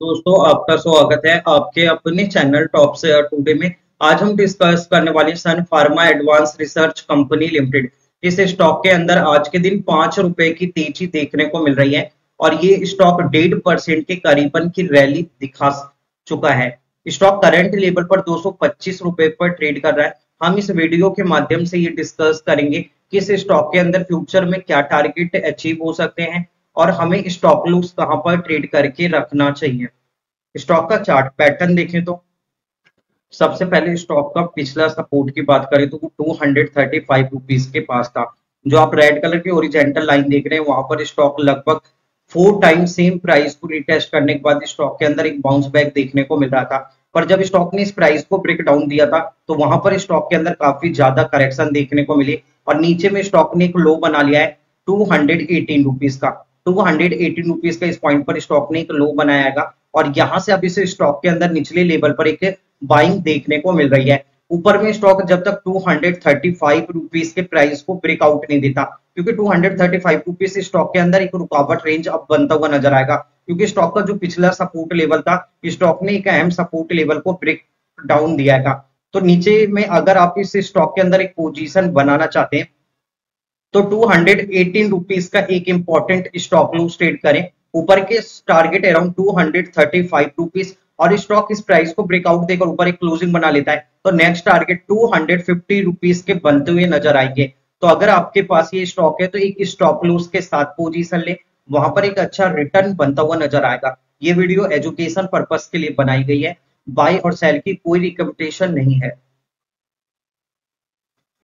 दोस्तों, आपका स्वागत है आपके अपने चैनल टॉप से टूडे में। आज हम डिस्कस करने वाले Sun Pharma advance research company limited इस स्टॉक के अंदर आज के दिन पाँच रुपए की तेज़ी देखने को मिल रही है और ये स्टॉक डेढ़ परसेंट के करीबन की रैली दिखा चुका है। स्टॉक करंट लेवल पर दो रुपए पर ट्रेड कर रहा है। हम इस वीडियो के माध्यम से ये डिस्कस करेंगे कि इस स्टॉक के अंदर फ्यूचर में क्या टारगेट अचीव हो सकते हैं। और हमें स्टॉक लूज कहाँ पर ट्रेड करके रखना चाहिए। स्टॉक का चार्ट पैटर्न देखें तो सबसे पहले स्टॉक का पिछला सपोर्ट की बात करें तो two hundred thirty five rupees के पास था। जो आप रेड कलर की ओरिजेंटल लाइन देख रहे हैं, वहाँ पर स्टॉक लगभग फोर टाइम सेम प्राइस को रिटेस्ट करने के बाद स्टॉक के अंदर एक बाउंस बैक देखने को मिल रहा था। पर जब स्टॉक ने इस प्राइस को ब्रेक डाउन दिया था तो वहाँ पर स्टॉक के अंदर काफ़ी ज़्यादा करेक्शन देखने को मिली। और नीचे में स्टॉक ने एक लो बना लिया है टू हंड्रेड एटीन रुपीज़ का। टू हंड्रेड एटीन रुपीज़ का इस पॉइंट पर स्टॉक ने एक लो बनाया और यहाँ से अब इस स्टॉक के अंदर निचले लेवल पर एक बाइंग देखने को मिल रही है। ऊपर में स्टॉक जब तक two hundred thirty five rupees के प्राइस को ब्रेकआउट नहीं देता, क्योंकि two hundred thirty five rupees stock के अंदर एक रुकावट रेंज अब बनता हुआ नज़र आएगा, क्योंकि स्टॉक का जो पिछला सपोर्ट लेवल था स्टॉक ने एक अहम सपोर्ट लेवल को ब्रेक डाउन दिया है। तो नीचे में अगर आप इस स्टॉक के अंदर एक पोजीशन बनाना चाहते हैं तो टू हंड्रेड एटीन रुपीज़ का एक इंपॉर्टेंट स्टॉक लूज ट्रेड करें। ऊपर के target around two hundred thirty five rupees और स्टॉक इस प्राइस को ब्रेकआउट देकर ऊपर एक क्लोजिंग बना लेता है। तो next target two hundred fifty rupees के बनते हुए नज़र आएँगे। तो अगर आपके पास ये स्टॉक है तो एक स्टॉप लूज के साथ पोजीशन ले। वहाँ पर एक अच्छा रिटर्न बनता हुआ नज़र आएगा। ये वीडियो एजुकेशन पर्पज के लिए बनाई गई है। बाय और सेल की कोई रिकमेंडेशन नहीं है।